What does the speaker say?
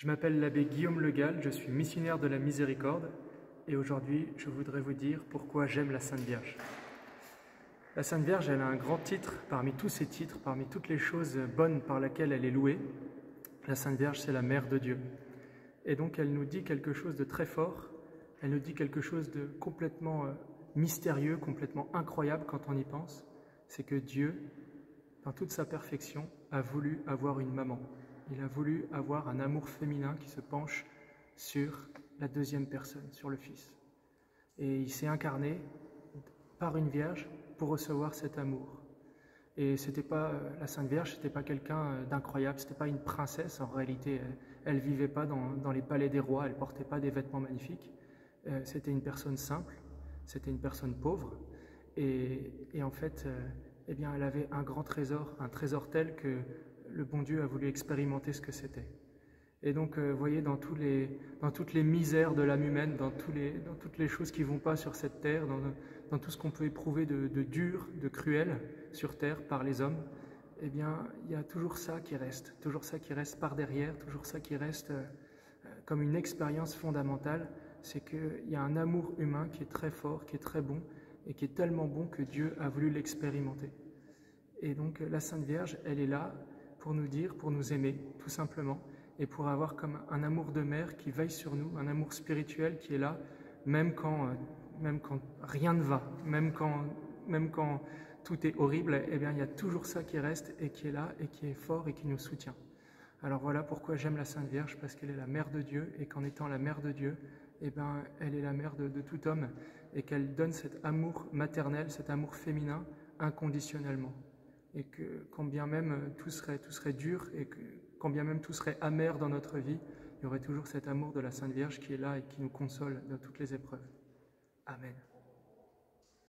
Je m'appelle l'abbé Guillaume Legal, je suis missionnaire de la miséricorde et aujourd'hui je voudrais vous dire pourquoi j'aime la Sainte Vierge. La Sainte Vierge, elle a un grand titre parmi tous ses titres, parmi toutes les choses bonnes par lesquelles elle est louée. La Sainte Vierge, c'est la Mère de Dieu. Et donc elle nous dit quelque chose de très fort, elle nous dit quelque chose de complètement euh, mystérieux, complètement incroyable quand on y pense, c'est que Dieu, dans toute sa perfection, a voulu avoir une maman. Il a voulu avoir un amour féminin qui se penche sur la deuxième personne, sur le Fils. Et il s'est incarné par une vierge pour recevoir cet amour. Et c'était pas euh, la Sainte Vierge, c'était pas quelqu'un euh, d'incroyable, c'était pas une princesse en réalité. Elle, ne vivait pas dans, les palais des rois, elle portait pas des vêtements magnifiques. Euh, c'était une personne simple, c'était une personne pauvre. Et, en fait, eh bien, elle avait un grand trésor, un trésor tel que le bon Dieu a voulu expérimenter ce que c'était. Et donc, vous voyez, dans, toutes les misères de l'âme humaine, dans, toutes les choses qui vont pas sur cette terre, dans, tout ce qu'on peut éprouver de, dur, de cruel sur terre par les hommes, eh bien, il y a toujours ça qui reste, toujours ça qui reste par derrière, toujours ça qui reste euh, comme une expérience fondamentale, c'est qu'il y a un amour humain qui est très fort, qui est très bon, et qui est tellement bon que Dieu a voulu l'expérimenter. Et donc la Sainte Vierge, elle est là pour nous dire, pour nous aimer, tout simplement, et pour avoir comme un amour de mère qui veille sur nous, un amour spirituel qui est là, même quand euh, même quand rien ne va, même quand, même quand tout est horrible, eh bien, il y a toujours ça qui reste et qui est là et qui est fort et qui nous soutient. Alors voilà pourquoi j'aime la Sainte Vierge, parce qu'elle est la mère de Dieu et qu'en étant la mère de Dieu, eh bien, elle est la mère de, tout homme et qu'elle donne cet amour maternel, cet amour féminin inconditionnellement. Et que quand bien même tout serait, tout serait dur et que quand bien même tout serait amer dans notre vie, il y aurait toujours cet amour de la Sainte Vierge qui est là et qui nous console dans toutes les épreuves. Amen.